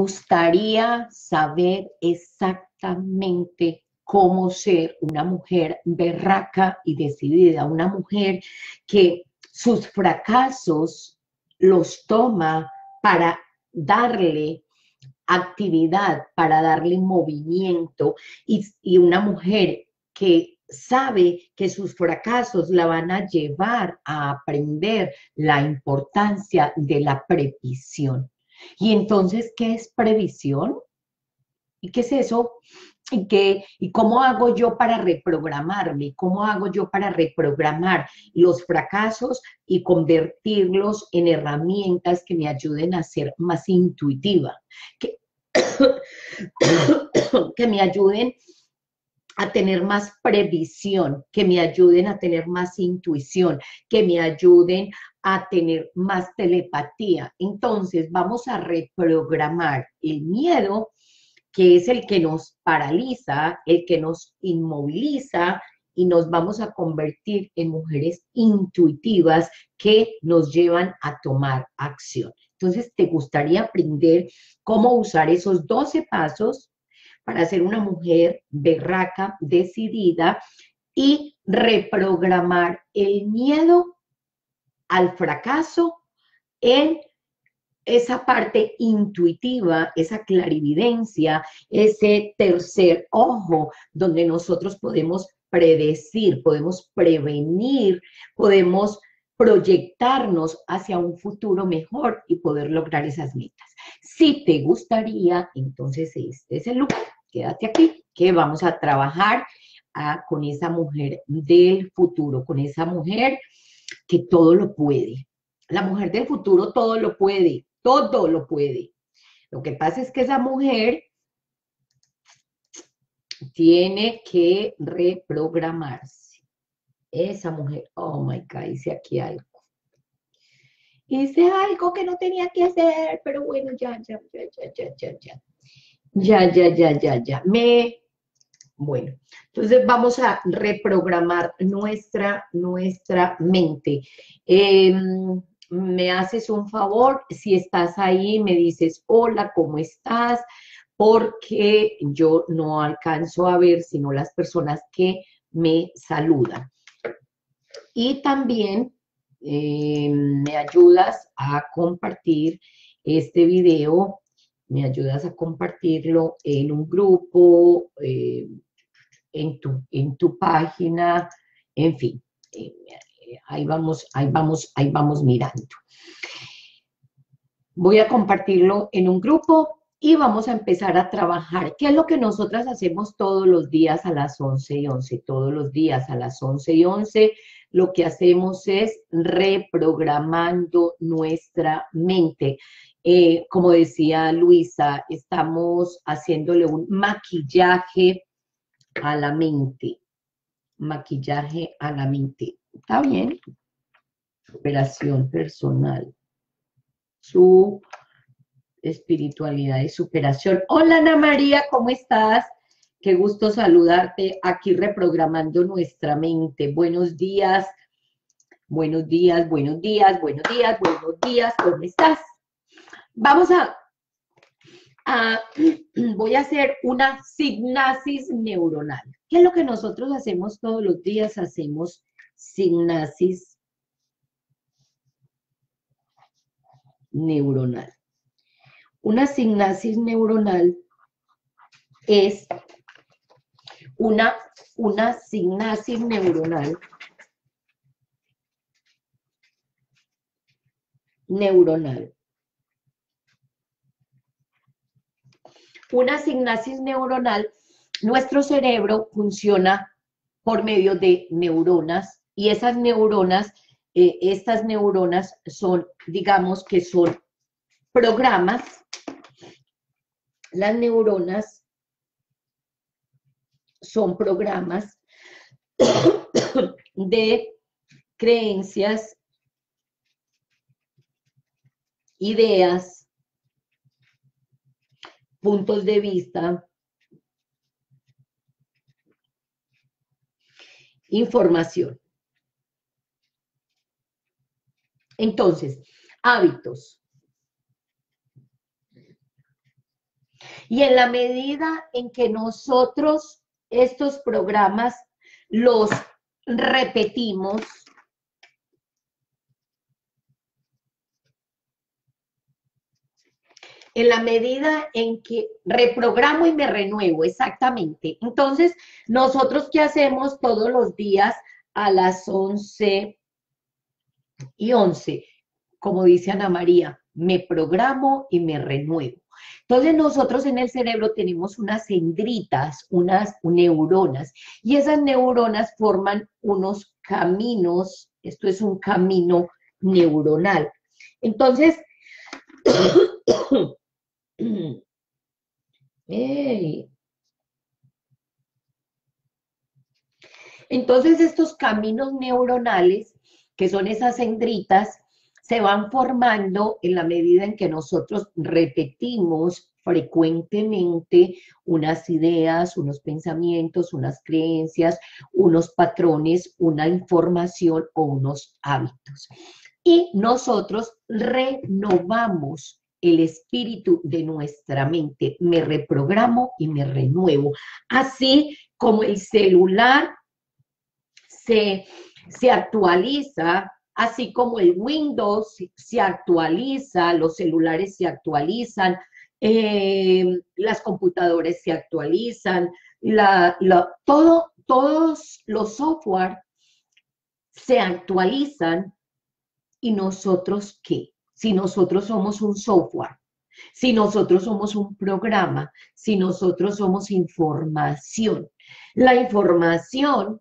gustaría saber exactamente cómo ser una mujer berraca y decidida, una mujer que sus fracasos los toma para darle actividad, para darle movimiento y, y una mujer que sabe que sus fracasos la van a llevar a aprender la importancia de la previsión. Y entonces, ¿qué es previsión? ¿Y qué es eso? ¿Y, qué, ¿Y cómo hago yo para reprogramarme? ¿Cómo hago yo para reprogramar los fracasos y convertirlos en herramientas que me ayuden a ser más intuitiva? Que, que me ayuden a tener más previsión, que me ayuden a tener más intuición, que me ayuden a tener más telepatía. Entonces vamos a reprogramar el miedo, que es el que nos paraliza, el que nos inmoviliza y nos vamos a convertir en mujeres intuitivas que nos llevan a tomar acción. Entonces, ¿te gustaría aprender cómo usar esos 12 pasos para ser una mujer berraca, decidida y reprogramar el miedo al fracaso en esa parte intuitiva, esa clarividencia, ese tercer ojo donde nosotros podemos predecir, podemos prevenir, podemos proyectarnos hacia un futuro mejor y poder lograr esas metas. Si te gustaría, entonces este es el lugar quédate aquí, que vamos a trabajar ah, con esa mujer del futuro, con esa mujer que todo lo puede. La mujer del futuro todo lo puede, todo lo puede. Lo que pasa es que esa mujer tiene que reprogramarse. Esa mujer, oh my God, hice aquí algo. Hice algo que no tenía que hacer, pero bueno, ya, ya, ya, ya, ya, ya, ya. Ya, ya, ya, ya, ya. Me, bueno, entonces vamos a reprogramar nuestra, nuestra mente. Em, me haces un favor, si estás ahí, me dices, hola, ¿cómo estás? Porque yo no alcanzo a ver sino las personas que me saludan. Y también em, me ayudas a compartir este video me ayudas a compartirlo en un grupo, eh, en, tu, en tu página, en fin, eh, ahí vamos, ahí vamos, ahí vamos mirando. Voy a compartirlo en un grupo y vamos a empezar a trabajar. ¿Qué es lo que nosotras hacemos todos los días a las 11 y 11? Todos los días a las 11 y 11 lo que hacemos es reprogramando nuestra mente. Eh, como decía Luisa, estamos haciéndole un maquillaje a la mente. Maquillaje a la mente. ¿Está bien? Superación personal. Su espiritualidad y superación. Hola Ana María, ¿cómo estás? Qué gusto saludarte aquí reprogramando nuestra mente. Buenos días, buenos días, buenos días, buenos días, buenos días, ¿cómo estás? Vamos a, voy a hacer una signasis neuronal. ¿Qué es lo que nosotros hacemos todos los días? Hacemos signasis neuronal. Una signasis neuronal es una, una signasis neuronal neuronal una signasis neuronal, nuestro cerebro funciona por medio de neuronas y esas neuronas, eh, estas neuronas son, digamos que son programas. Las neuronas son programas de creencias, ideas, puntos de vista, información. Entonces, hábitos. Y en la medida en que nosotros estos programas los repetimos, en la medida en que reprogramo y me renuevo, exactamente. Entonces, nosotros qué hacemos todos los días a las 11 y 11, como dice Ana María, me programo y me renuevo. Entonces nosotros en el cerebro tenemos unas dendritas, unas neuronas, y esas neuronas forman unos caminos, esto es un camino neuronal. Entonces, Entonces estos caminos neuronales, que son esas dendritas, se van formando en la medida en que nosotros repetimos frecuentemente unas ideas, unos pensamientos, unas creencias, unos patrones, una información o unos hábitos. Y nosotros renovamos el espíritu de nuestra mente. Me reprogramo y me renuevo. Así como el celular se, se actualiza así como el Windows se actualiza, los celulares se actualizan, eh, las computadoras se actualizan, todo, todos los software se actualizan y nosotros qué? Si nosotros somos un software, si nosotros somos un programa, si nosotros somos información. La información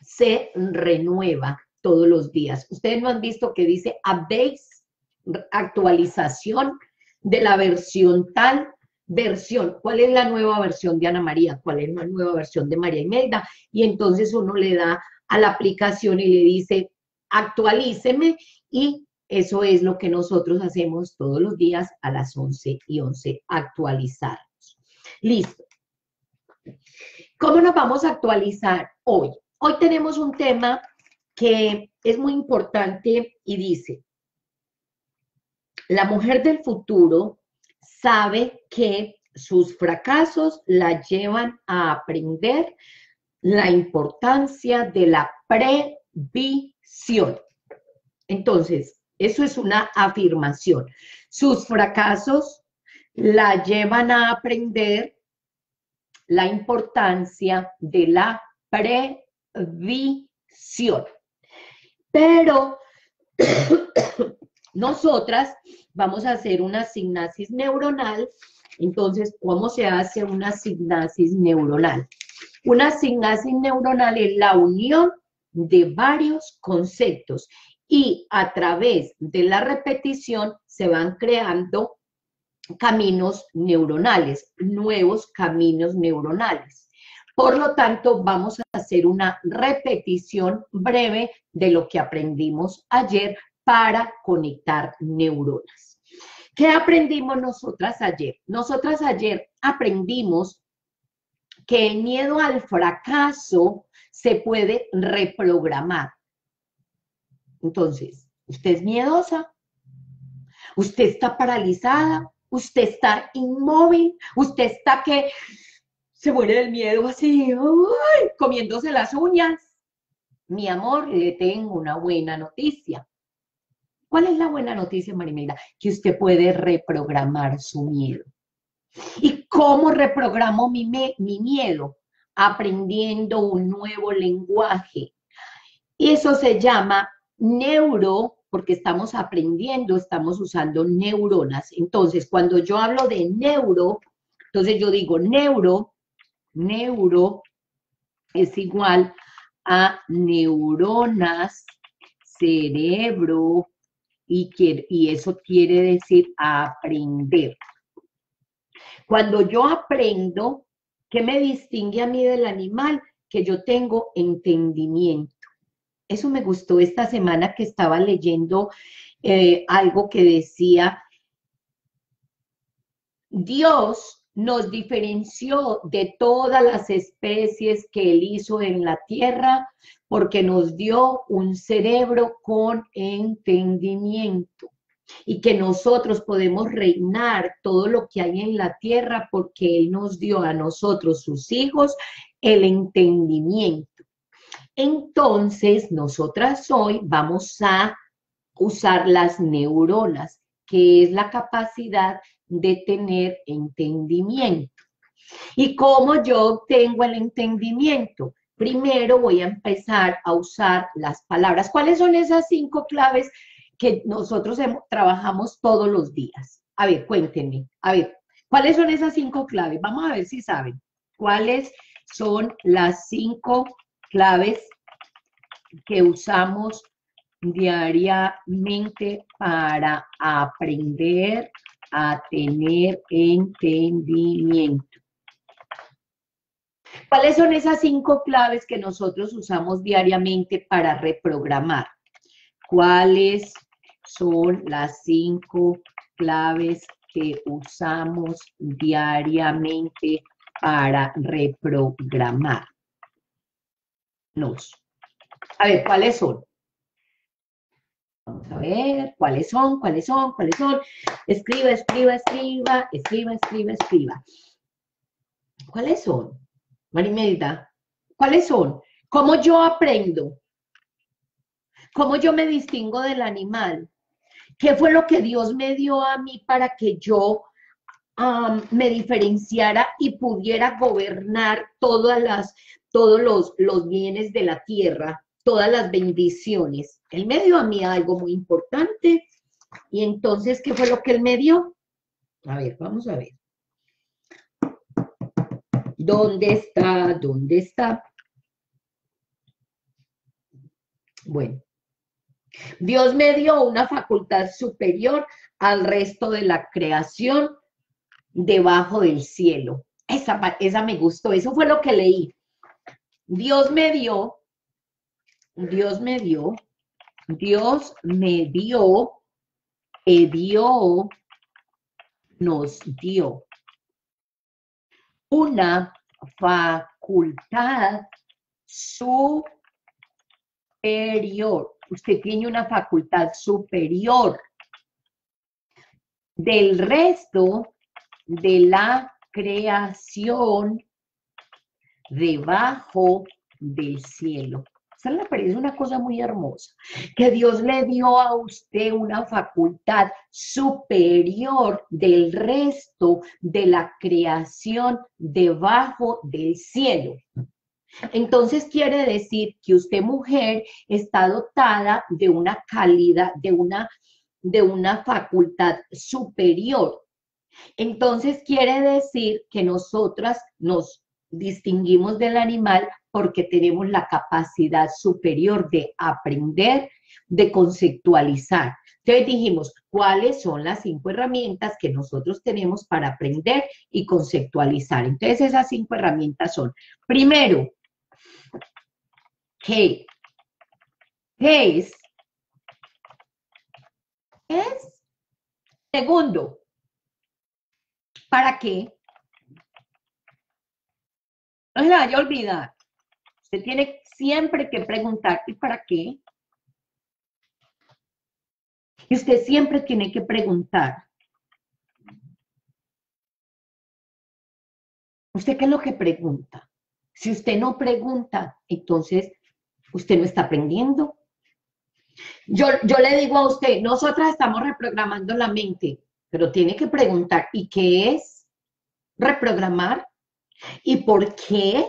se renueva, todos los días. Ustedes no han visto que dice updates, actualización de la versión tal, versión. ¿Cuál es la nueva versión de Ana María? ¿Cuál es la nueva versión de María Imelda? Y entonces uno le da a la aplicación y le dice, actualíceme y eso es lo que nosotros hacemos todos los días a las 11 y 11, actualizarnos. Listo. ¿Cómo nos vamos a actualizar hoy? Hoy tenemos un tema que es muy importante y dice, la mujer del futuro sabe que sus fracasos la llevan a aprender la importancia de la previsión. Entonces, eso es una afirmación. Sus fracasos la llevan a aprender la importancia de la previsión. Pero nosotras vamos a hacer una signasis neuronal. Entonces, ¿cómo se hace una signasis neuronal? Una signasis neuronal es la unión de varios conceptos y a través de la repetición se van creando caminos neuronales, nuevos caminos neuronales. Por lo tanto, vamos a hacer una repetición breve de lo que aprendimos ayer para conectar neuronas. ¿Qué aprendimos nosotras ayer? Nosotras ayer aprendimos que el miedo al fracaso se puede reprogramar. Entonces, ¿usted es miedosa? ¿Usted está paralizada? ¿Usted está inmóvil? ¿Usted está que se muere del miedo así, comiéndose las uñas. Mi amor, le tengo una buena noticia. ¿Cuál es la buena noticia, Marimela? Que usted puede reprogramar su miedo. ¿Y cómo reprogramo mi, mi miedo? Aprendiendo un nuevo lenguaje. Y eso se llama neuro, porque estamos aprendiendo, estamos usando neuronas. Entonces, cuando yo hablo de neuro, entonces yo digo neuro neuro es igual a neuronas, cerebro, y, y eso quiere decir aprender. Cuando yo aprendo, ¿qué me distingue a mí del animal? Que yo tengo entendimiento. Eso me gustó esta semana que estaba leyendo eh, algo que decía, Dios nos diferenció de todas las especies que él hizo en la tierra porque nos dio un cerebro con entendimiento. y que nosotros podemos reinar todo lo que hay en la tierra porque Él nos dio a nosotros, sus hijos, el entendimiento. Entonces, nosotras hoy vamos a usar las neuronas, que es la capacidad de tener entendimiento. ¿Y cómo yo obtengo el entendimiento? Primero voy a empezar a usar las palabras. ¿Cuáles son esas cinco claves que nosotros trabajamos todos los días? A ver, cuéntenme. A ver, ¿cuáles son esas cinco claves? Vamos a ver si saben. ¿Cuáles son las cinco claves que usamos diariamente para aprender a tener entendimiento. ¿Cuáles son esas cinco claves que nosotros usamos diariamente para reprogramar? ¿Cuáles son las cinco claves que usamos diariamente para reprogramar? Nos. A ver, ¿cuáles son? Vamos a ver cuáles son, cuáles son, cuáles son. Escriba, escriba, escriba, escriba, escriba, escriba. ¿Cuáles son? Marimelda, ¿cuáles son? ¿Cómo yo aprendo? ¿Cómo yo me distingo del animal? ¿Qué fue lo que Dios me dio a mí para que yo me diferenciara y pudiera gobernar todas las, todos los, los bienes de la tierra, todas las bendiciones? Él me dio a mí algo muy importante. Y entonces, ¿qué fue lo que él me dio? A ver, vamos a ver. ¿Dónde está? ¿Dónde está? Bueno, Dios me dio una facultad superior al resto de la creación debajo del cielo. Esa, esa me gustó, eso fue lo que leí. Dios me dio, Dios me dio Dios me dio, e dio, nos dio una facultad superior. Usted tiene una facultad superior del resto de la creación debajo del cielo. Parece una cosa muy hermosa, que Dios le dio a usted una facultad superior del resto de la creación debajo del cielo. Entonces quiere decir que usted mujer está dotada de una calidad, de una, de una facultad superior. Entonces quiere decir que nosotras nos distinguimos del animal porque tenemos la capacidad superior de aprender, de conceptualizar. Entonces dijimos, ¿cuáles son las cinco herramientas que nosotros tenemos para aprender y conceptualizar? Entonces esas cinco herramientas son, primero, ¿qué? ¿Qué es? ¿Qué es? Segundo, ¿para qué? No se la vaya a olvidar. Usted tiene siempre que preguntar, ¿y para qué? Y usted siempre tiene que preguntar. ¿Usted qué es lo que pregunta? Si usted no pregunta, entonces usted no está aprendiendo. Yo, yo le digo a usted, nosotras estamos reprogramando la mente, pero tiene que preguntar, ¿y qué es reprogramar? ¿Y por qué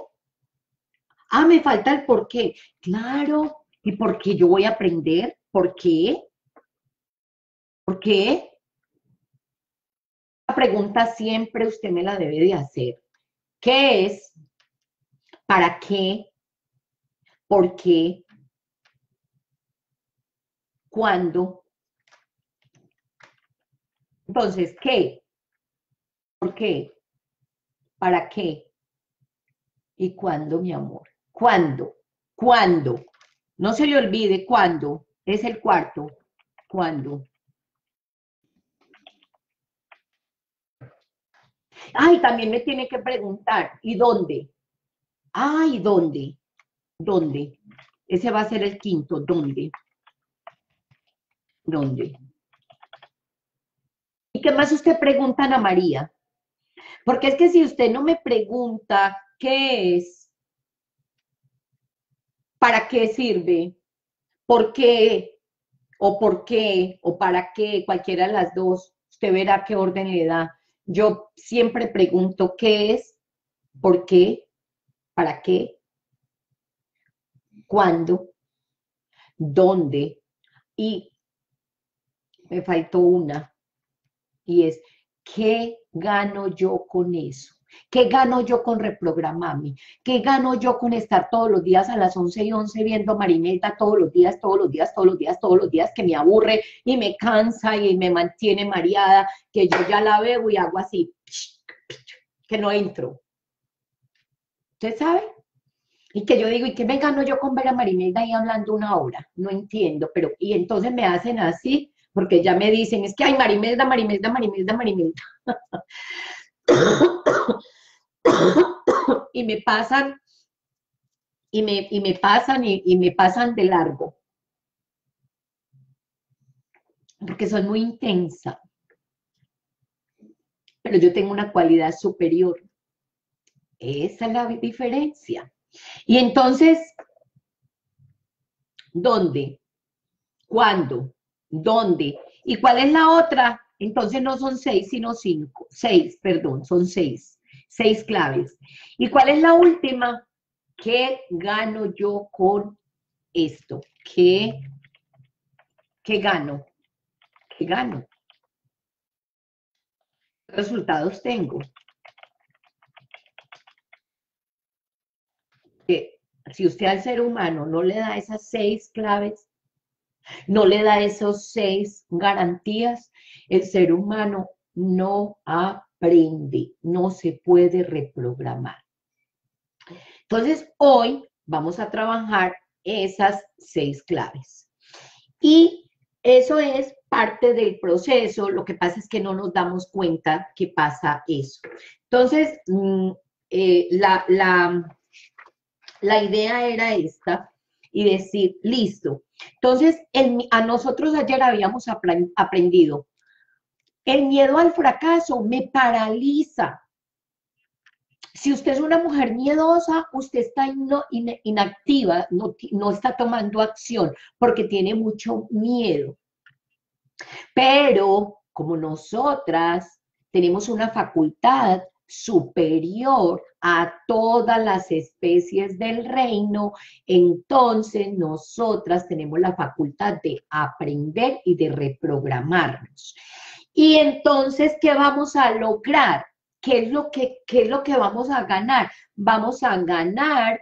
Ah, me falta el por qué. Claro, ¿y por qué yo voy a aprender? ¿Por qué? ¿Por qué? La pregunta siempre usted me la debe de hacer. ¿Qué es? ¿Para qué? ¿Por qué? ¿Cuándo? Entonces, ¿qué? ¿Por qué? ¿Para qué? ¿Y cuándo, mi amor? ¿Cuándo? ¿Cuándo? No se le olvide cuándo. Es el cuarto. ¿Cuándo? Ay, también me tiene que preguntar, ¿y dónde? Ay, ¿dónde? ¿Dónde? Ese va a ser el quinto, ¿dónde? ¿Dónde? ¿Y qué más usted pregunta, Ana María? Porque es que si usted no me pregunta qué es, para qué sirve, por qué, o por qué, o para qué, cualquiera de las dos, usted verá qué orden le da. Yo siempre pregunto qué es, por qué, para qué, cuándo, dónde, y me faltó una, y es, ¿qué gano yo con eso? ¿Qué gano yo con reprogramarme? ¿Qué gano yo con estar todos los días a las 11 y 11 viendo Marineta todos los días, todos los días, todos los días, todos los días, que me aburre y me cansa y me mantiene mareada, que yo ya la veo y hago así, que no entro? ¿Usted sabe? Y que yo digo, ¿y qué me gano yo con ver a Marineta ahí hablando una hora? No entiendo, pero, y entonces me hacen así, porque ya me dicen, es que hay Marimelda, Marimelda, Marimelda, Marimelda. y me pasan, y me, y me pasan, y, y me pasan de largo. Porque soy muy intensa. Pero yo tengo una cualidad superior. Esa es la diferencia. Y entonces, ¿dónde? ¿Cuándo? ¿Dónde? ¿Y cuál es la otra? Entonces no son seis, sino cinco. Seis, perdón, son seis. Seis claves. ¿Y cuál es la última? ¿Qué gano yo con esto? ¿Qué, qué gano? ¿Qué gano? ¿Qué resultados tengo? Que si usted al ser humano no le da esas seis claves, no le da esos seis garantías, el ser humano no aprende, no se puede reprogramar. Entonces, hoy vamos a trabajar esas seis claves. Y eso es parte del proceso, lo que pasa es que no nos damos cuenta que pasa eso. Entonces, mm, eh, la, la, la idea era esta y decir, listo, entonces, a nosotros ayer habíamos aprendido, el miedo al fracaso me paraliza. Si usted es una mujer miedosa, usted está inactiva, no, no está tomando acción porque tiene mucho miedo. Pero como nosotras tenemos una facultad superior a todas las especies del reino, entonces nosotras tenemos la facultad de aprender y de reprogramarnos. Y entonces, ¿qué vamos a lograr? ¿Qué es lo que, qué es lo que vamos a ganar? Vamos a ganar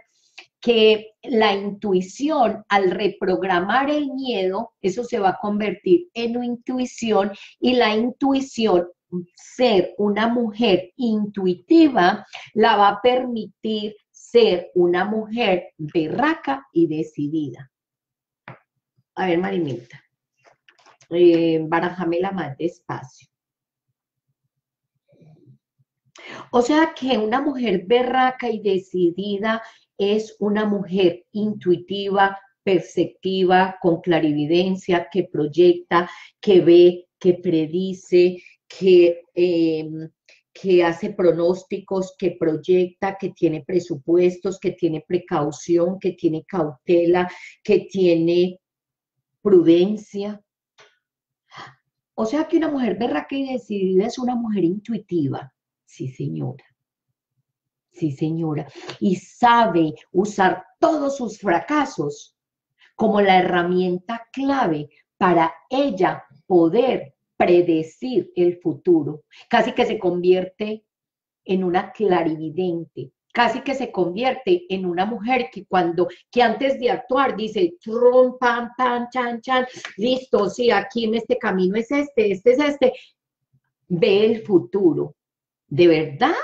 que la intuición, al reprogramar el miedo, eso se va a convertir en intuición y la intuición ser una mujer intuitiva la va a permitir ser una mujer berraca y decidida. A ver, Marinita, eh, la más despacio. O sea que una mujer berraca y decidida es una mujer intuitiva, perceptiva, con clarividencia, que proyecta, que ve, que predice, que, em, que hace pronósticos, que proyecta, que tiene presupuestos, que tiene precaución, que tiene cautela, que tiene prudencia. O sea que una mujer berraca y decidida es una mujer intuitiva. Sí, señora. Sí, señora. Y sabe usar todos sus fracasos como la herramienta clave para ella poder predecir el futuro, casi que se convierte en una clarividente, casi que se convierte en una mujer que cuando, que antes de actuar dice, trum, pam, pam, chan, chan, listo, sí, aquí en este camino es este, este es este, ve el futuro. ¿De verdad?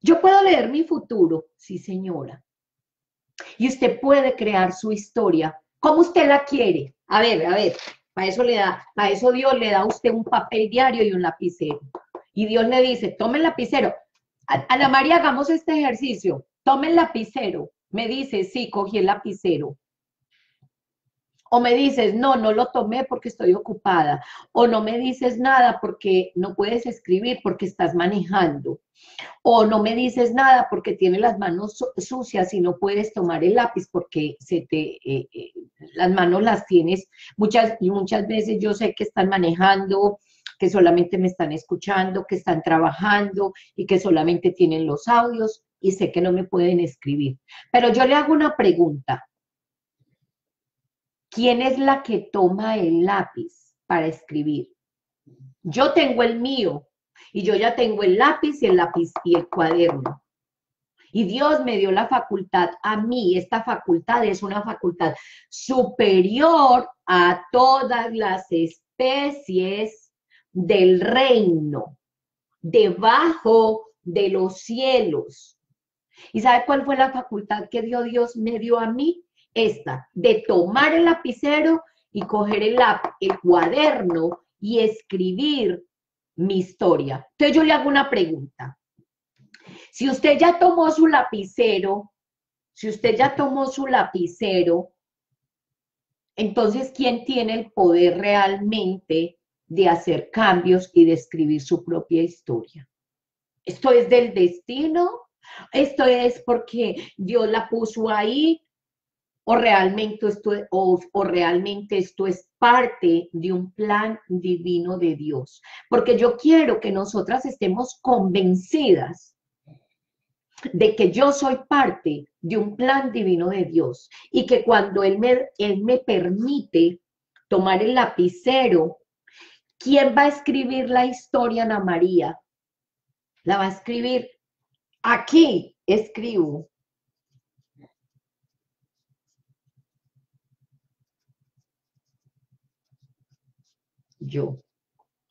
Yo puedo leer mi futuro, sí señora. Y usted puede crear su historia como usted la quiere. A ver, a ver, para eso, le da, para eso Dios le da a usted un papel diario y un lapicero. Y Dios le dice, tome el lapicero. Ana María, hagamos este ejercicio. Tome el lapicero. Me dice, sí, cogí el lapicero. O me dices, no, no lo tomé porque estoy ocupada. O no me dices nada porque no puedes escribir porque estás manejando. O no me dices nada porque tienes las manos sucias y no puedes tomar el lápiz porque se te, eh, eh, las manos las tienes. Muchas, y muchas veces yo sé que están manejando, que solamente me están escuchando, que están trabajando y que solamente tienen los audios y sé que no me pueden escribir. Pero yo le hago una pregunta. ¿Quién es la que toma el lápiz para escribir? Yo tengo el mío y yo ya tengo el lápiz y el lápiz y el cuaderno. Y Dios me dio la facultad a mí. Esta facultad es una facultad superior a todas las especies del reino, debajo de los cielos. ¿Y sabe cuál fue la facultad que dio Dios me dio a mí? Esta, de tomar el lapicero y coger el, el cuaderno y escribir mi historia. Entonces yo le hago una pregunta. Si usted ya tomó su lapicero, si usted ya tomó su lapicero, entonces ¿quién tiene el poder realmente de hacer cambios y de escribir su propia historia? ¿Esto es del destino? ¿Esto es porque Dios la puso ahí? O realmente esto, o, o realmente esto es parte de un plan divino de Dios. Porque yo quiero que nosotras estemos convencidas de que yo soy parte de un plan divino de Dios y que cuando Él me, Él me permite tomar el lapicero, ¿quién va a escribir la historia, Ana María? La va a escribir aquí, escribo yo.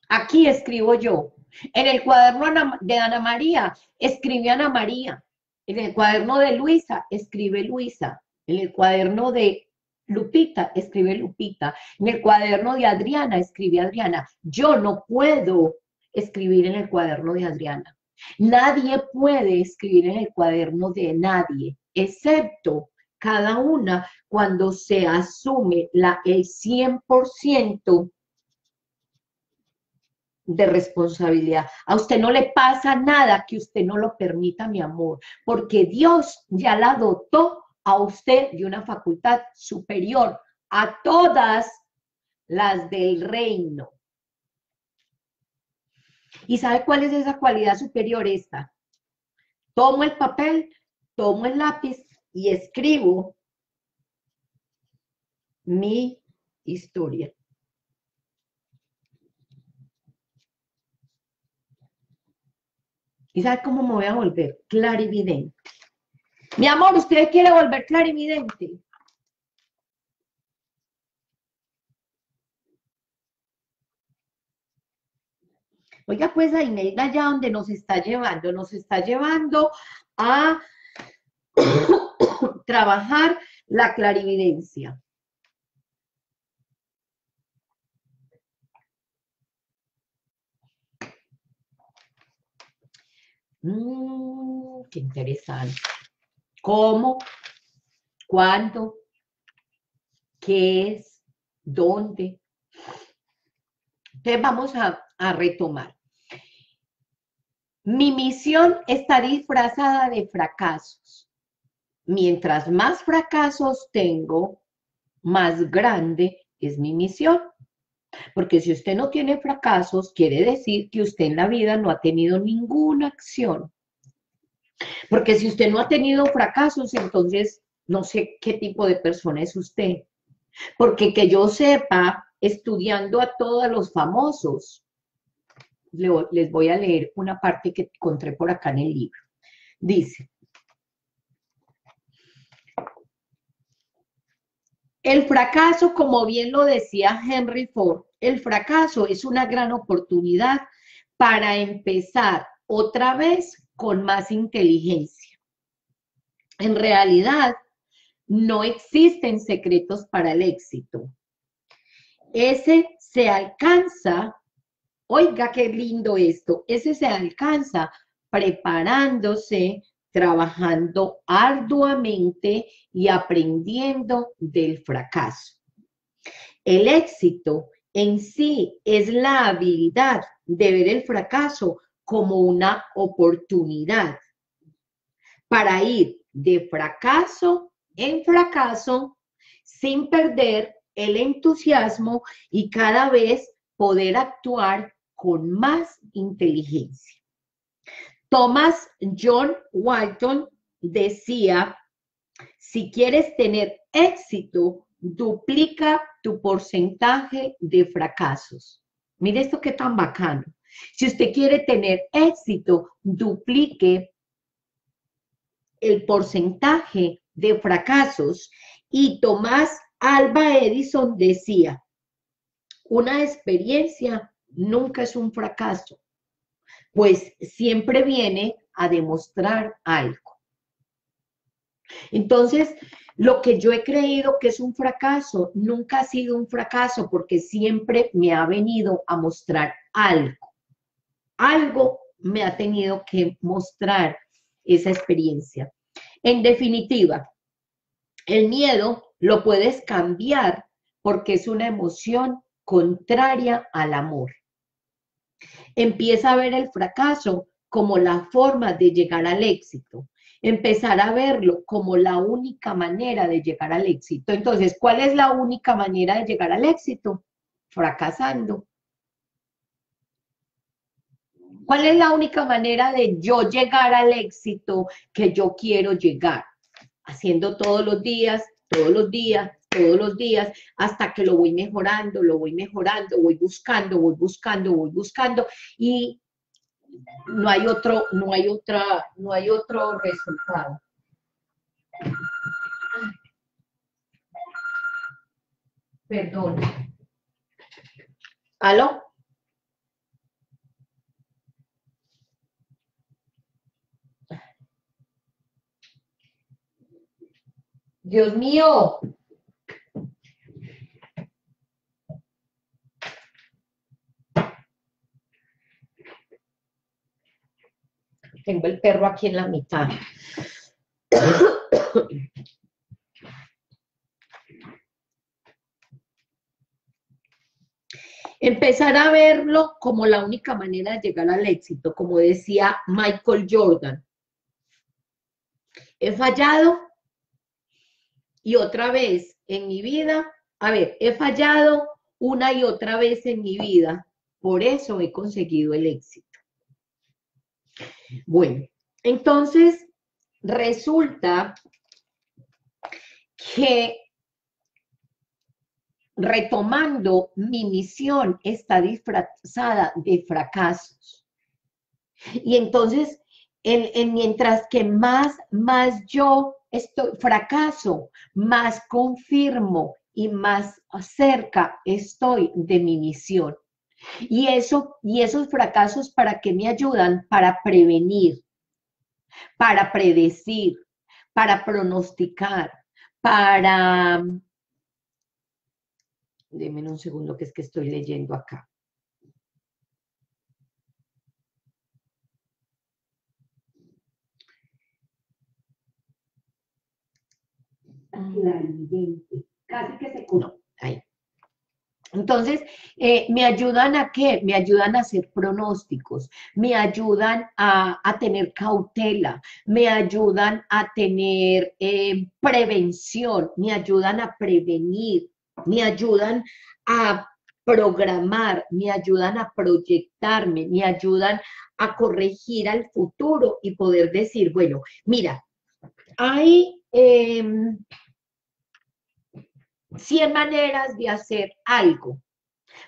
Aquí escribo yo. En el cuaderno de Ana María, escribe Ana María. En el cuaderno de Luisa, escribe Luisa. En el cuaderno de Lupita, escribe Lupita. En el cuaderno de Adriana, escribe Adriana. Yo no puedo escribir en el cuaderno de Adriana. Nadie puede escribir en el cuaderno de nadie, excepto cada una cuando se asume la, el 100% de responsabilidad. A usted no le pasa nada que usted no lo permita, mi amor, porque Dios ya la dotó a usted de una facultad superior a todas las del reino. ¿Y sabe cuál es esa cualidad superior esta? Tomo el papel, tomo el lápiz y escribo mi historia. ¿Y sabe cómo me voy a volver? Clarividente. Mi amor, ¿usted quiere volver clarividente? Oiga, pues ahí allá donde nos está llevando, nos está llevando a trabajar la clarividencia. Mmm, qué interesante. ¿Cómo? ¿Cuándo? ¿Qué es? ¿Dónde? Entonces vamos a retomar. Mi misión está disfrazada de fracasos. Mientras más fracasos tengo, más grande es mi misión. Porque si usted no tiene fracasos, quiere decir que usted en la vida no ha tenido ninguna acción. Porque si usted no ha tenido fracasos, entonces no sé qué tipo de persona es usted. Porque que yo sepa, estudiando a todos los famosos, les voy a leer una parte que encontré por acá en el libro. Dice, El fracaso, como bien lo decía Henry Ford, el fracaso es una gran oportunidad para empezar otra vez con más inteligencia. En realidad, no existen secretos para el éxito. Ese se alcanza, oiga qué lindo esto, ese se alcanza preparándose trabajando arduamente y aprendiendo del fracaso. El éxito en sí es la habilidad de ver el fracaso como una oportunidad para ir de fracaso en fracaso sin perder el entusiasmo y cada vez poder actuar con más inteligencia. Thomas John Walton decía, si quieres tener éxito, duplica tu porcentaje de fracasos. Mire esto qué tan bacano. Si usted quiere tener éxito, duplique el porcentaje de fracasos. Y Tomás Alba Edison decía, una experiencia nunca es un fracaso, pues siempre viene a demostrar algo. Entonces, lo que yo he creído que es un fracaso, nunca ha sido un fracaso porque siempre me ha venido a mostrar algo. Algo me ha tenido que mostrar esa experiencia. En definitiva, el miedo lo puedes cambiar porque es una emoción contraria al amor. Empieza a ver el fracaso como la forma de llegar al éxito empezar a verlo como la única manera de llegar al éxito. Entonces, ¿cuál es la única manera de llegar al éxito? Fracasando. ¿Cuál es la única manera de yo llegar al éxito que yo quiero llegar? Haciendo todos los días, todos los días, todos los días, hasta que lo voy mejorando, lo voy mejorando, voy buscando, voy buscando, voy buscando. Y no hay otro, no hay otra, no hay otro resultado. Perdón. ¿Aló? Dios mío, Tengo el perro aquí en la mitad. Empezar a verlo como la única manera de llegar al éxito, como decía Michael Jordan. He fallado y otra vez en mi vida, a ver, he fallado una y otra vez en mi vida, por eso he conseguido el éxito. Bueno, entonces resulta que retomando mi misión está disfrazada de fracasos. Y entonces, en, mientras que más, más yo estoy, fracaso, más confirmo y más cerca estoy de mi misión. Y, eso, y esos fracasos, ¿para qué me ayudan? Para prevenir, para predecir, para pronosticar, para... Denme un segundo que es que estoy leyendo acá. Casi que se... No. Entonces, eh, me ayudan a qué? Me ayudan a hacer pronósticos, me ayudan a, tener cautela, me ayudan a tener eh, prevención, me ayudan a prevenir, me ayudan a programar, me ayudan a proyectarme, me ayudan a corregir al futuro y poder decir, bueno, mira, hay... Em, 100 maneras de hacer algo,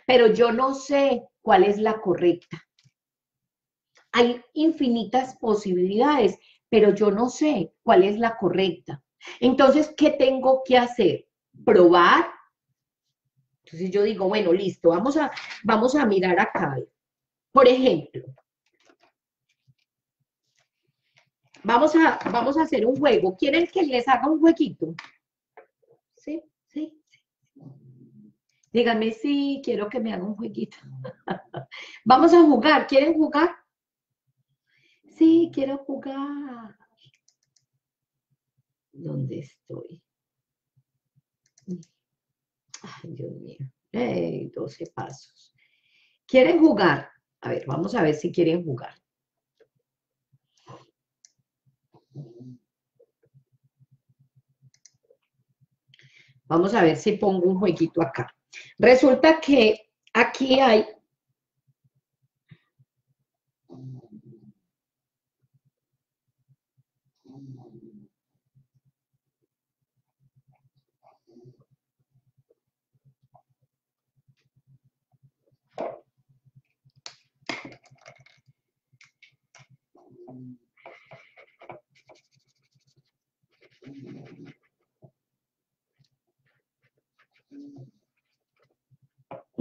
pero yo no sé cuál es la correcta. Hay infinitas posibilidades, pero yo no sé cuál es la correcta. Entonces, ¿qué tengo que hacer? Probar. Entonces yo digo, bueno, listo, vamos a, vamos a mirar acá. Por ejemplo, vamos a, vamos a hacer un juego. ¿Quieren que les haga un jueguito? Díganme si quiero que me haga un jueguito. Vamos a jugar. ¿Quieren jugar? Sí, quiero jugar. ¿Dónde estoy? Ay, Dios mío. 12 pasos. ¿Quieren jugar? A ver, vamos a ver si quieren jugar. Vamos a ver si pongo un jueguito acá. Resulta que aquí hay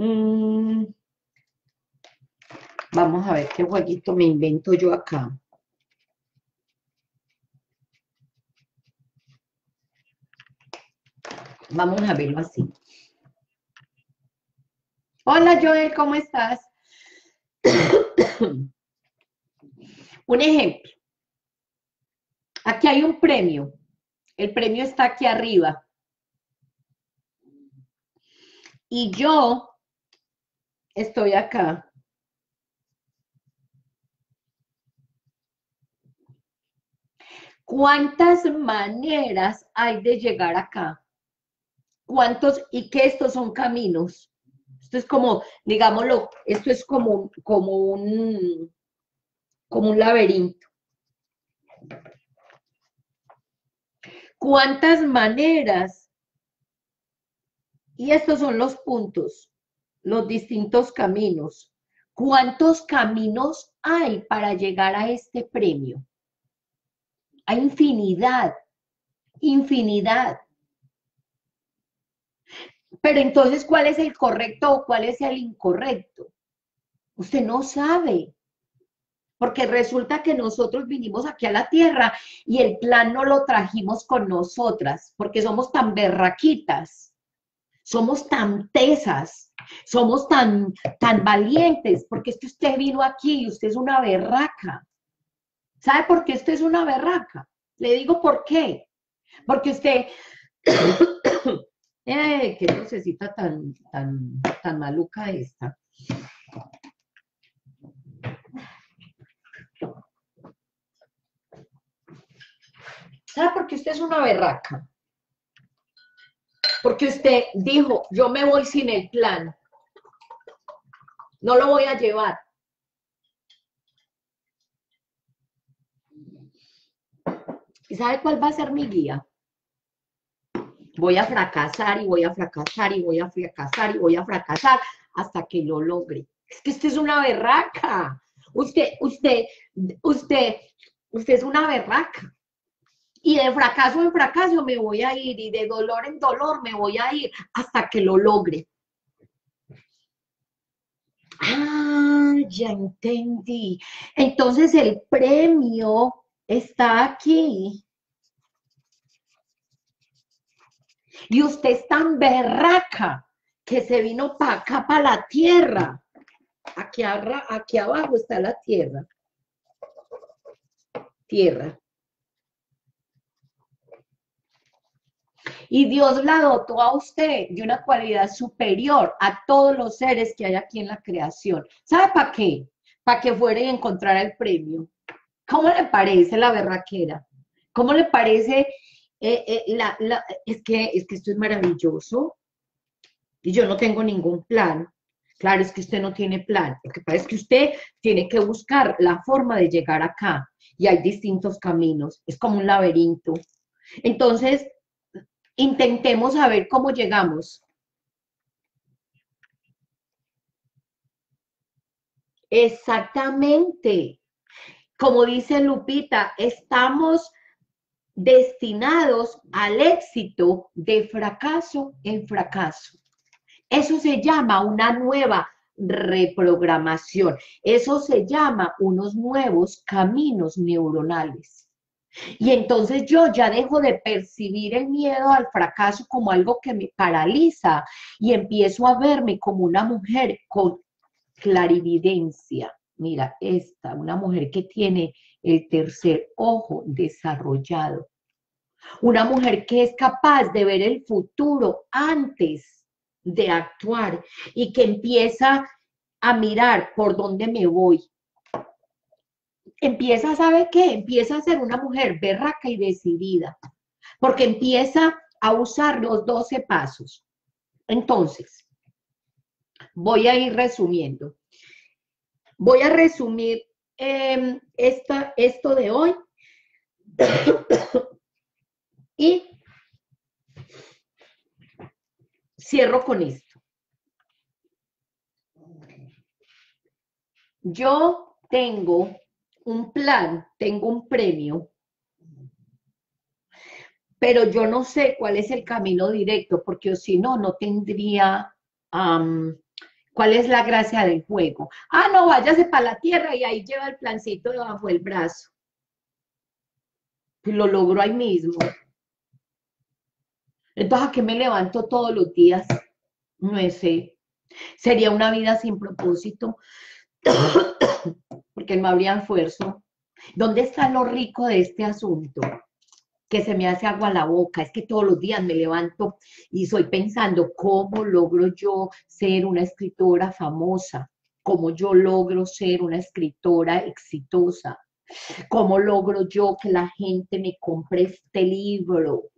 Mm. Vamos a ver qué jueguito me invento yo acá. Vamos a verlo así. Hola Joel, ¿cómo estás? un ejemplo. Aquí hay un premio. El premio está aquí arriba. Y yo estoy acá. ¿Cuántas maneras hay de llegar acá? ¿Cuántos y qué estos son caminos? Esto es como, digámoslo, esto es como, como un, como un laberinto. ¿Cuántas maneras? Y estos son los puntos los distintos caminos. ¿Cuántos caminos hay para llegar a este premio? Hay infinidad, infinidad. Pero entonces, ¿cuál es el correcto o cuál es el incorrecto? Usted no sabe. Porque resulta que nosotros vinimos aquí a la tierra y el plan no lo trajimos con nosotras, porque somos tan berraquitas, somos tan tesas, somos tan, tan valientes, porque es que usted vino aquí y usted es una berraca. ¿Sabe por qué usted es una berraca? Le digo por qué. Porque usted, eh, qué necesita tan, tan, tan maluca esta. ¿Sabe por qué usted es una berraca? Porque usted dijo, yo me voy sin el plan. No lo voy a llevar. ¿Y sabe cuál va a ser mi guía? Voy a fracasar y voy a fracasar y voy a fracasar y voy a fracasar hasta que lo logre. Es que usted es una berraca. Usted, usted, usted, usted es una berraca. Y de fracaso en fracaso me voy a ir y de dolor en dolor me voy a ir hasta que lo logre. Ah, ya entendí. Entonces el premio está aquí. Y usted es tan berraca que se vino para acá, para la tierra. Aquí, aquí abajo está la tierra. Tierra. Y Dios la dotó a usted de una cualidad superior a todos los seres que hay aquí en la creación. ¿Sabe para qué? Para que fuera y encontrara el premio. ¿Cómo le parece la berraquera? ¿Cómo le parece? Eh, eh, la, es, que, es que esto es maravilloso. Y yo no tengo ningún plan. Claro, es que usted no tiene plan. Lo que pasa es que usted tiene que buscar la forma de llegar acá. Y hay distintos caminos. Es como un laberinto. Entonces, intentemos saber cómo llegamos. Exactamente. Como dice Lupita, estamos destinados al éxito de fracaso en fracaso. Eso se llama una nueva reprogramación. Eso se llama unos nuevos caminos neuronales. Y entonces yo ya dejo de percibir el miedo al fracaso como algo que me paraliza y empiezo a verme como una mujer con clarividencia. Mira, esta, una mujer que tiene el tercer ojo desarrollado. Una mujer que es capaz de ver el futuro antes de actuar y que empieza a mirar por dónde me voy. Empieza, ¿sabe qué? Empieza a ser una mujer berraca y decidida, porque empieza a usar los 12 pasos. Entonces, voy a ir resumiendo. Voy a resumir em, esto de hoy y cierro con esto. Yo tengo un plan, tengo un premio, pero yo no sé cuál es el camino directo, porque si no, no tendría cuál es la gracia del juego. Ah, no, váyase para la tierra y ahí lleva el plancito debajo del brazo. lo logro ahí mismo. Entonces, ¿a qué me levanto todos los días? No sé. Sería una vida sin propósito, porque no habría esfuerzo. ¿Dónde está lo rico de este asunto? Que se me hace agua a la boca. Es que todos los días me levanto y estoy pensando, ¿cómo logro yo ser una escritora famosa? ¿Cómo yo logro ser una escritora exitosa? ¿Cómo logro yo que la gente me compre este libro?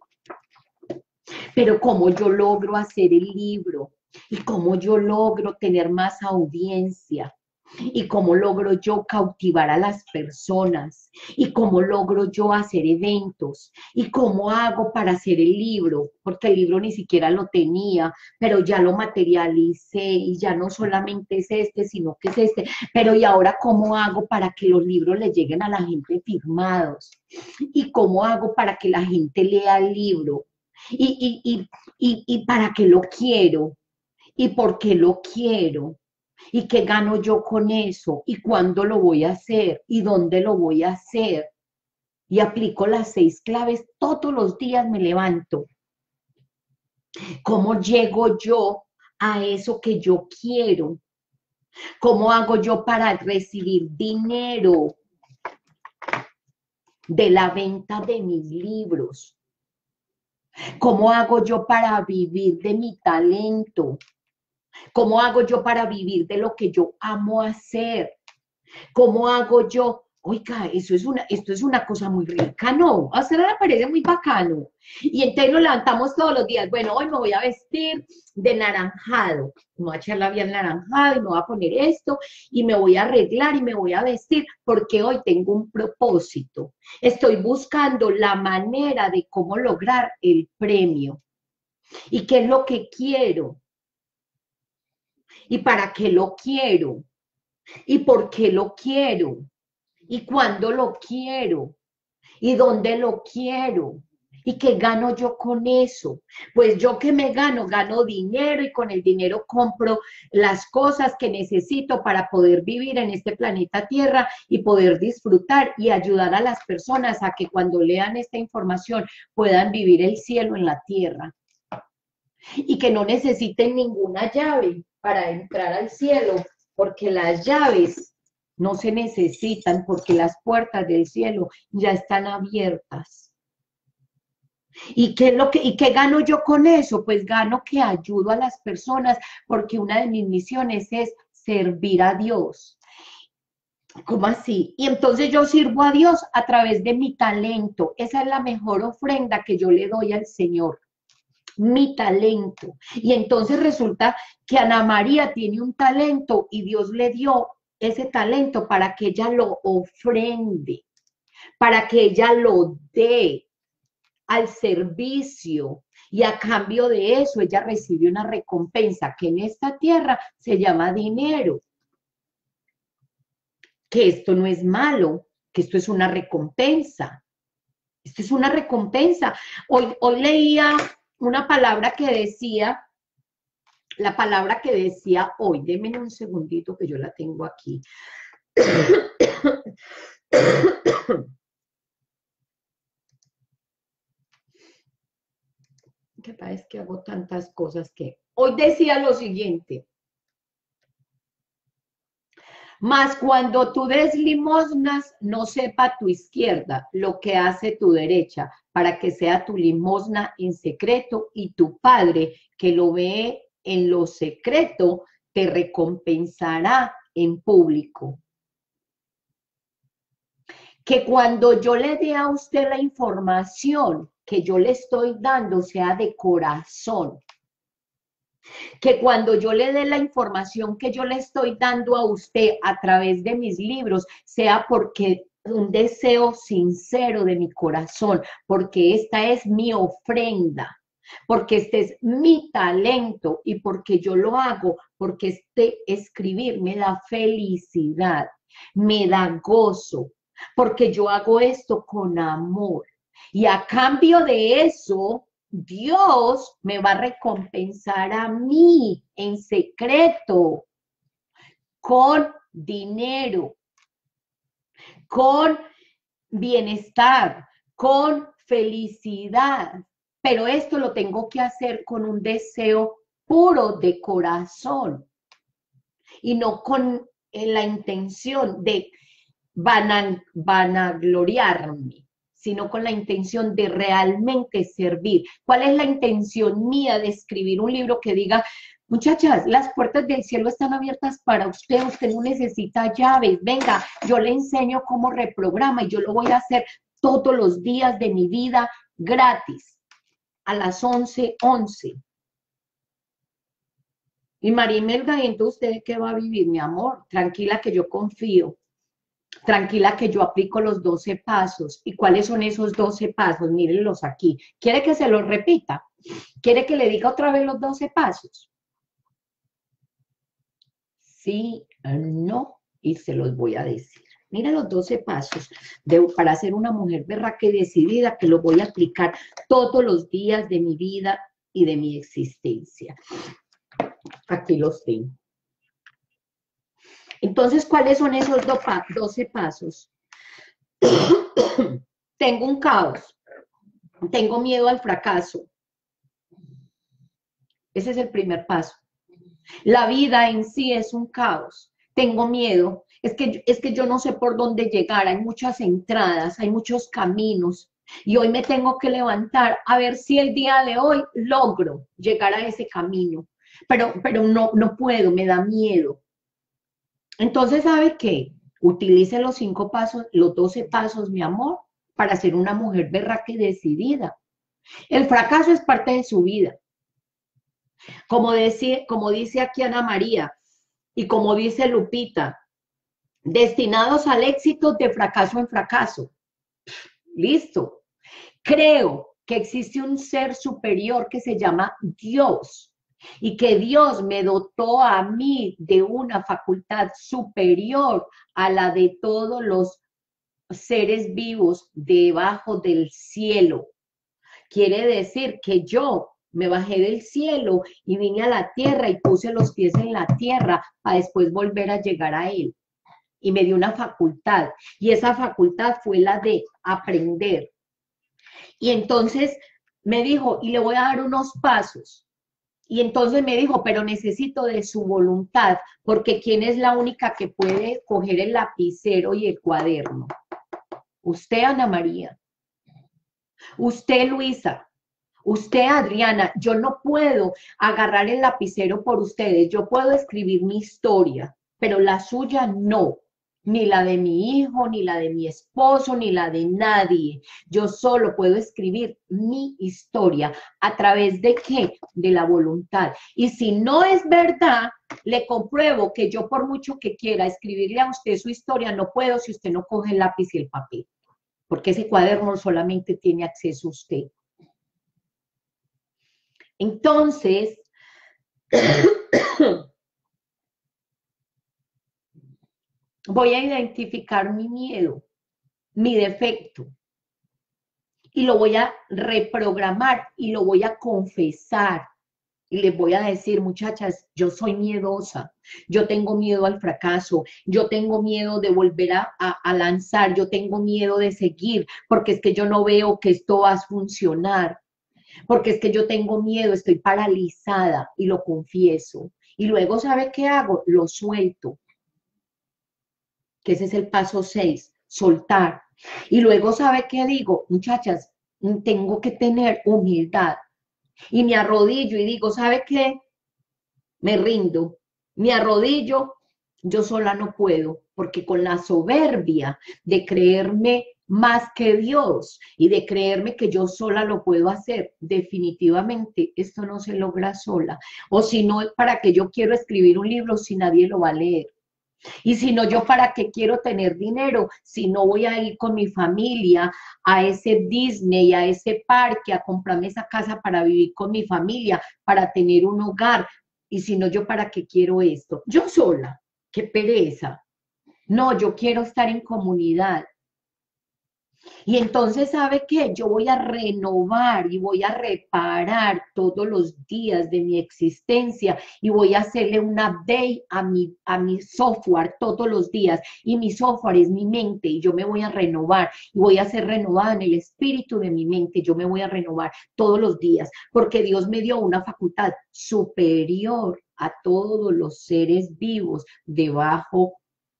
Pero cómo yo logro hacer el libro y cómo yo logro tener más audiencia y cómo logro yo cautivar a las personas y cómo logro yo hacer eventos y cómo hago para hacer el libro, porque el libro ni siquiera lo tenía, pero ya lo materialicé y ya no solamente es este, sino que es este, pero y ahora cómo hago para que los libros le lleguen a la gente firmados y cómo hago para que la gente lea el libro y, y, y, y para qué lo quiero y por qué lo quiero y qué gano yo con eso y cuándo lo voy a hacer y dónde lo voy a hacer. Y aplico las seis claves todos los días, me levanto. ¿Cómo llego yo a eso que yo quiero? ¿Cómo hago yo para recibir dinero de la venta de mis libros? ¿Cómo hago yo para vivir de mi talento? ¿Cómo hago yo para vivir de lo que yo amo hacer? ¿Cómo hago yo oiga, eso es una, esto es una cosa muy rica, no, a usted le parece muy bacano. Y entonces nos levantamos todos los días, bueno, hoy me voy a vestir de naranjado, me voy a echar la bien naranjado y me voy a poner esto y me voy a arreglar y me voy a vestir porque hoy tengo un propósito. Estoy buscando la manera de cómo lograr el premio. ¿Y qué es lo que quiero? ¿Y para qué lo quiero? ¿Y por qué lo quiero? y cuándo lo quiero y dónde lo quiero. ¿Y qué gano yo con eso? Pues yo que me gano, gano dinero y con el dinero compro las cosas que necesito para poder vivir en este planeta Tierra y poder disfrutar y ayudar a las personas a que cuando lean esta información puedan vivir el cielo en la tierra. Y que no necesiten ninguna llave para entrar al cielo, porque las llaves no se necesitan porque las puertas del cielo ya están abiertas. ¿Y qué, lo que, ¿Y qué gano yo con eso? Pues gano que ayudo a las personas porque una de mis misiones es servir a Dios. ¿Cómo así? Y entonces yo sirvo a Dios a través de mi talento. Esa es la mejor ofrenda que yo le doy al Señor. Mi talento. Y entonces resulta que Ana María tiene un talento y Dios le dio ese talento para que ella lo ofrende, para que ella lo dé al servicio y a cambio de eso ella recibe una recompensa que en esta tierra se llama dinero. Que esto no es malo, que esto es una recompensa. Esto es una recompensa. Hoy, hoy leía una palabra que decía la palabra que decía hoy, denme un segundito que yo la tengo aquí. que parece que hago tantas cosas que hoy decía lo siguiente. Mas cuando tú des limosnas, no sepa tu izquierda lo que hace tu derecha, para que sea tu limosna en secreto y tu Padre que lo ve en lo secreto te recompensará en público. Que cuando yo le dé a usted la información que yo le estoy dando sea de corazón. Que cuando yo le dé la información que yo le estoy dando a usted a través de mis libros sea porque un deseo sincero de mi corazón, porque esta es mi ofrenda porque este es mi talento y porque yo lo hago, porque este escribir me da felicidad, me da gozo, porque yo hago esto con amor. Y a cambio de eso, Dios me va a recompensar a mí en secreto, con dinero, con bienestar, con felicidad, pero esto lo tengo que hacer con un deseo puro de corazón y no con eh, la intención de vanagloriarme, sino con la intención de realmente servir. ¿Cuál es la intención mía de escribir un libro que diga, muchachas, las puertas del cielo están abiertas para usted, usted no necesita llaves, venga, yo le enseño cómo reprograma y yo lo voy a hacer todos los días de mi vida gratis a las 11:11. 11. Y María Imelda, entonces usted qué va a vivir, mi amor? Tranquila que yo confío. Tranquila que yo aplico los 12 pasos. ¿Y cuáles son esos 12 pasos? Mírenlos aquí. ¿Quiere que se los repita? ¿Quiere que le diga otra vez los 12 pasos? Sí, no, y se los voy a decir. Mira los 12 pasos de, para ser una mujer berraca y decidida que lo voy a aplicar todos los días de mi vida y de mi existencia. Aquí los tengo. Entonces, ¿cuáles son esos 12 pasos? tengo un caos, tengo miedo al fracaso. Ese es el primer paso. La vida en sí es un caos. Tengo miedo, es que, es que yo no sé por dónde llegar, hay muchas entradas, hay muchos caminos. Y hoy me tengo que levantar a ver si el día de hoy logro llegar a ese camino. Pero, pero no, no puedo, me da miedo. Entonces, ¿sabe qué? Utilice los cinco pasos, los doce pasos, mi amor, para ser una mujer berraca y decidida. El fracaso es parte de su vida. Como, dice, como dice aquí Ana María y como dice Lupita, destinados al éxito de fracaso en fracaso. Listo. Creo que existe un ser superior que se llama Dios y que Dios me dotó a mí de una facultad superior a la de todos los seres vivos debajo del cielo. Quiere decir que yo me bajé del cielo y vine a la tierra y puse los pies en la tierra para después volver a llegar a Él y me dio una facultad y esa facultad fue la de aprender. Y entonces me dijo, y le voy a dar unos pasos. Y entonces me dijo, pero necesito de su voluntad, porque ¿quién es la única que puede coger el lapicero y el cuaderno? Usted, Ana María. Usted, Luisa. Usted, Adriana, yo no puedo agarrar el lapicero por ustedes, yo puedo escribir mi historia, pero la suya no ni la de mi hijo, ni la de mi esposo, ni la de nadie. Yo solo puedo escribir mi historia a través de qué? De la voluntad. Y si no es verdad, le compruebo que yo por mucho que quiera escribirle a usted su historia, no puedo si usted no coge el lápiz y el papel, porque ese cuaderno solamente tiene acceso usted. Entonces, voy a identificar mi miedo, mi defecto, y lo voy a reprogramar y lo voy a confesar. Y les voy a decir, muchachas, yo soy miedosa, yo tengo miedo al fracaso, yo tengo miedo de volver a, a, lanzar, yo tengo miedo de seguir, porque es que yo no veo que esto va a funcionar, porque es que yo tengo miedo, estoy paralizada y lo confieso. Y luego, ¿sabe qué hago? Lo suelto que ese es el paso 6, soltar. Y luego, ¿sabe qué digo? Muchachas, tengo que tener humildad. Y me arrodillo y digo, ¿sabe qué? me rindo, me arrodillo, yo sola no puedo, porque con la soberbia de creerme más que Dios y de creerme que yo sola lo puedo hacer, definitivamente esto no se logra sola. O si no, para que yo quiero escribir un libro si nadie lo va a leer. Y si no, yo para qué quiero tener dinero si no voy a ir con mi familia a ese Disney, a ese parque, a comprarme esa casa para vivir con mi familia, para tener un hogar. Y si no, yo para qué quiero esto. Yo sola, qué pereza. No, yo quiero estar en comunidad. Y entonces, ¿sabe qué? Yo voy a renovar y voy a reparar todos los días de mi existencia y voy a hacerle un update a mi, a mi software todos los días. Y mi software es mi mente y yo me voy a renovar y voy a ser renovada en el espíritu de mi mente. Yo me voy a renovar todos los días porque Dios me dio una facultad superior a todos los seres vivos debajo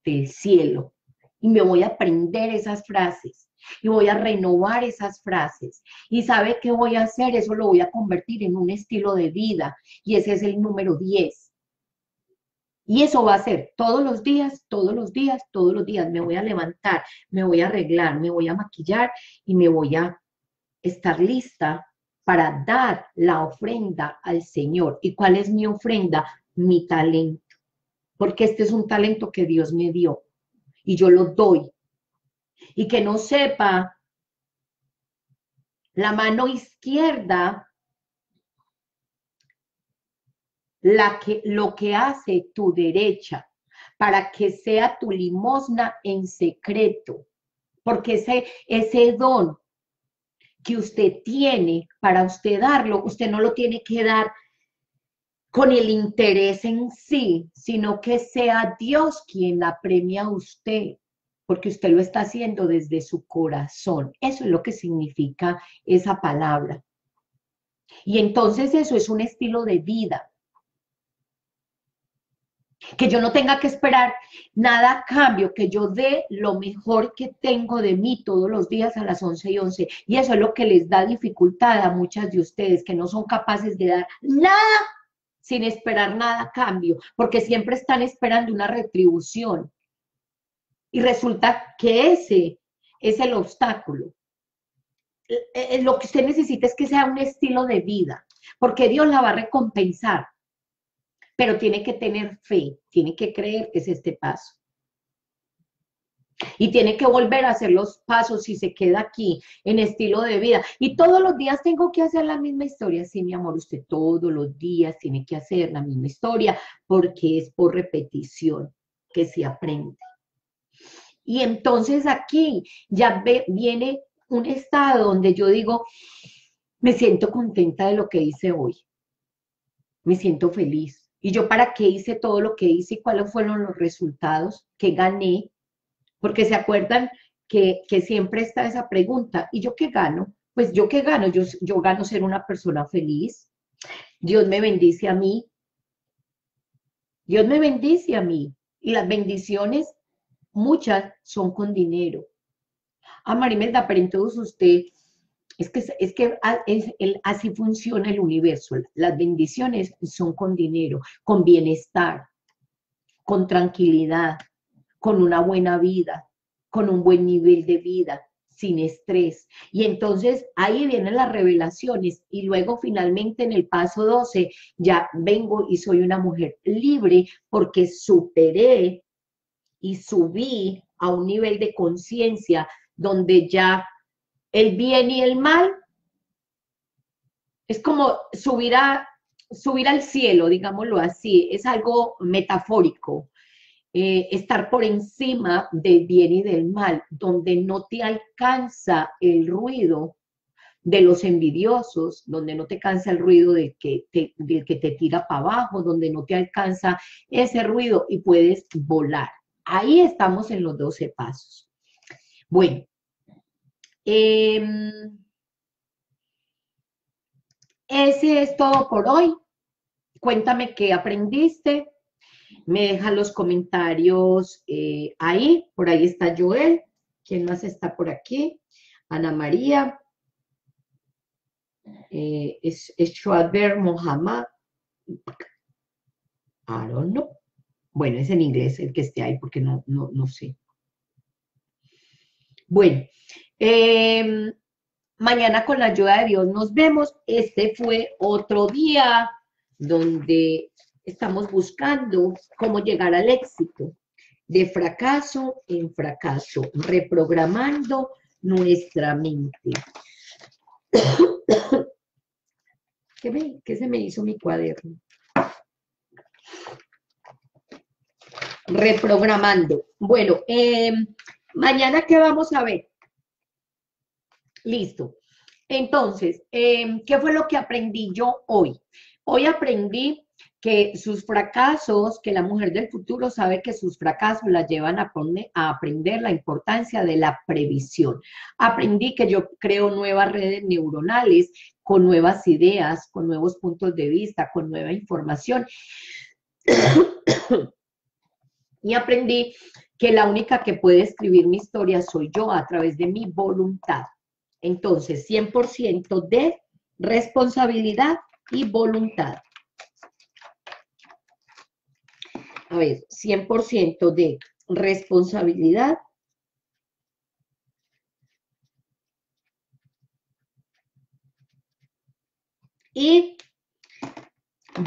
del cielo. Y me voy a aprender esas frases y voy a renovar esas frases. ¿Y sabe qué voy a hacer? Eso lo voy a convertir en un estilo de vida y ese es el número 10. Y eso va a ser todos los días, todos los días, todos los días. Me voy a levantar, me voy a arreglar, me voy a maquillar y me voy a estar lista para dar la ofrenda al Señor. ¿Y cuál es mi ofrenda? Mi talento. Porque este es un talento que Dios me dio y yo lo doy y que no sepa la mano izquierda la que, lo que hace tu derecha para que sea tu limosna en secreto, porque ese, ese don que usted tiene para usted darlo, usted no lo tiene que dar con el interés en sí, sino que sea Dios quien la premia a usted porque usted lo está haciendo desde su corazón. Eso es lo que significa esa palabra. Y entonces eso es un estilo de vida. Que yo no tenga que esperar nada a cambio, que yo dé lo mejor que tengo de mí todos los días a las 11 y 11. Y eso es lo que les da dificultad a muchas de ustedes, que no son capaces de dar nada sin esperar nada a cambio, porque siempre están esperando una retribución. Y resulta que ese es el obstáculo. Eh, eh, lo que usted necesita es que sea un estilo de vida, porque Dios la va a recompensar, pero tiene que tener fe, tiene que creer que es este paso. Y tiene que volver a hacer los pasos si se queda aquí en estilo de vida. Y todos los días tengo que hacer la misma historia. Sí, mi amor, usted todos los días tiene que hacer la misma historia porque es por repetición que se aprende. Y entonces aquí ya viene un estado donde yo digo, me siento contenta de lo que hice hoy. Me siento feliz. ¿Y yo para qué hice todo lo que hice y cuáles fueron los resultados que gané? Porque se acuerdan que, siempre está esa pregunta, ¿y yo qué gano? Pues yo qué gano, yo, yo gano ser una persona feliz. Dios me bendice a mí. Dios me bendice a mí. Y las bendiciones muchas son con dinero. Ah, Marimelda, pero entonces usted, es que, es que así funciona el universo. Las bendiciones son con dinero, con bienestar, con tranquilidad, con una buena vida, con un buen nivel de vida, sin estrés. Y entonces ahí vienen las revelaciones y luego finalmente en el paso 12 ya vengo y soy una mujer libre porque superé y subí a un nivel de conciencia donde ya el bien y el mal es como subir, a, subir al cielo, digámoslo así, es algo metafórico. Eh, estar por encima del bien y del mal, donde no te alcanza el ruido de los envidiosos, donde no te cansa el ruido del que te, del que te tira para abajo, donde no te alcanza ese ruido y puedes volar. Ahí estamos en los 12 pasos. Bueno, em, ese es todo por hoy. Cuéntame qué aprendiste. Me deja los comentarios eh, ahí. Por ahí está Joel. ¿Quién más está por aquí? Ana María. Eh, es, es Mohamed. I don't know. Bueno, es en inglés el que esté ahí porque no, no, no sé. Bueno, em, mañana con la ayuda de Dios nos vemos. Este fue otro día donde estamos buscando cómo llegar al éxito, de fracaso en fracaso, reprogramando nuestra mente. ¿Qué, se me hizo mi cuaderno? Reprogramando. Bueno, em, mañana, ¿qué vamos a ver? Listo. Entonces, em, ¿qué fue lo que aprendí yo hoy? Hoy aprendí que sus fracasos, que la mujer del futuro sabe que sus fracasos la llevan a, a, aprender la importancia de la previsión. Aprendí que yo creo nuevas redes neuronales con nuevas ideas, con nuevos puntos de vista, con nueva información. y aprendí que la única que puede escribir mi historia soy yo a través de mi voluntad. Entonces, 100% de responsabilidad y voluntad. A ver, 100% de responsabilidad y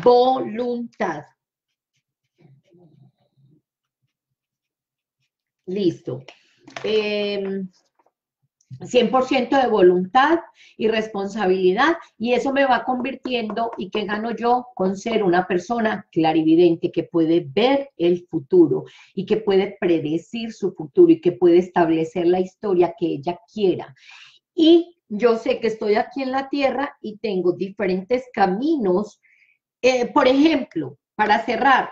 voluntad. Listo. 100% em, de voluntad y responsabilidad y eso me va convirtiendo y que gano yo con ser una persona clarividente que puede ver el futuro y que puede predecir su futuro y que puede establecer la historia que ella quiera. Y yo sé que estoy aquí en la tierra y tengo diferentes caminos. Eh, por ejemplo, para cerrar,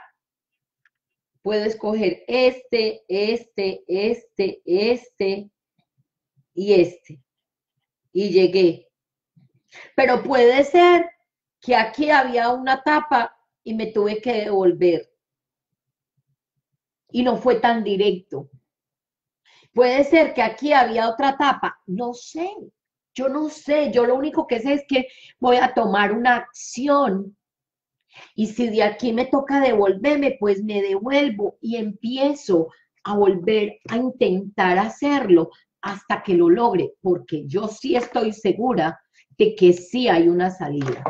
puedo escoger este, este, este, este y este. Y llegué. Pero puede ser que aquí había una tapa y me tuve que devolver. Y no fue tan directo. Puede ser que aquí había otra tapa, no sé. Yo no sé, yo lo único que sé es que voy a tomar una acción y si de aquí me toca devolverme, pues me devuelvo y empiezo a volver a intentar hacerlo hasta que lo logre, porque yo sí estoy segura de que sí hay una salida.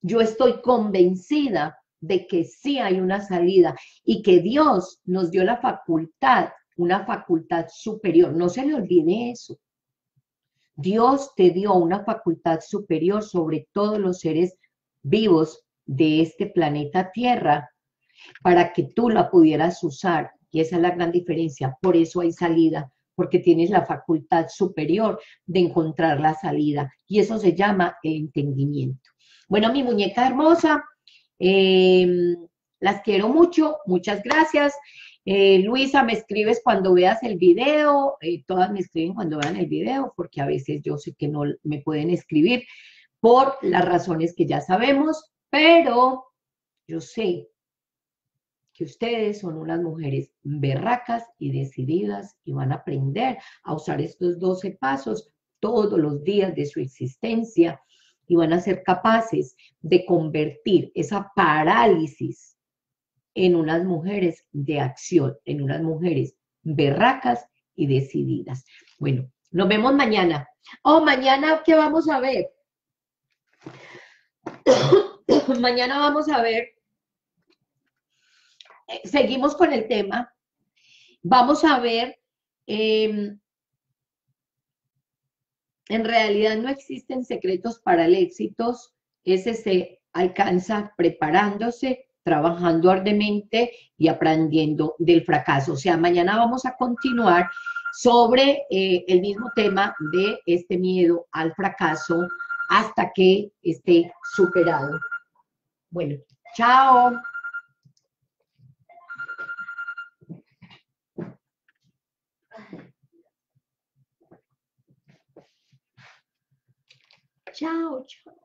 Yo estoy convencida de que sí hay una salida y que Dios nos dio la facultad, una facultad superior. No se le olvide eso. Dios te dio una facultad superior sobre todos los seres vivos de este planeta Tierra para que tú la pudieras usar. Y esa es la gran diferencia. Por eso hay salida, porque tienes la facultad superior de encontrar la salida. Y eso se llama el entendimiento. Bueno, mi muñeca hermosa, em, las quiero mucho. Muchas gracias. Eh, Luisa, me escribes cuando veas el video, eh, todas me escriben cuando vean el video, porque a veces yo sé que no me pueden escribir por las razones que ya sabemos, pero yo sé que ustedes son unas mujeres berracas y decididas y van a aprender a usar estos 12 pasos todos los días de su existencia y van a ser capaces de convertir esa parálisis en unas mujeres de acción, en unas mujeres berracas y decididas. Bueno, nos vemos mañana. Oh, mañana, ¿qué vamos a ver? mañana vamos a ver, eh, seguimos con el tema, vamos a ver, em, en realidad no existen secretos para el éxito, ese se alcanza preparándose, trabajando arduamente y aprendiendo del fracaso. O sea, mañana vamos a continuar sobre eh, el mismo tema de este miedo al fracaso hasta que esté superado. Bueno, chao. Chao, chao.